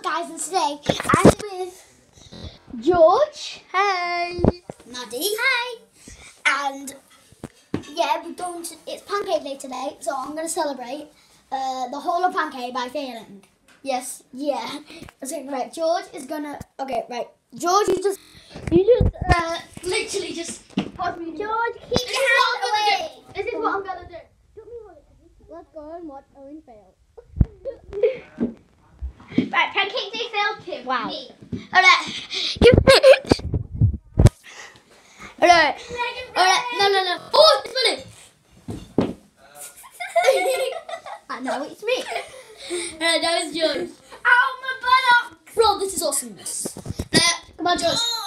up, guys? And today I'm with George. Hey. Maddie. Hi. And yeah, we're going to. It's Pancake Day today, so I'm going to celebrate uh, the whole of Pancake by failing. Yes. Yeah. So, right, George is gonna. Okay, right. George, you just. You just. Uh, Literally just. George, keep your hand away. This is what I'm gonna do. Let's go and watch Owen fail. Right, Pancake Day failed too. Wow. Alright. Alright. Alright. No, no, no. Oh, it's funny. I know it's me. Alright, that was George. Ow, my buttock. Bro, this is awesomeness. Now, come on, George.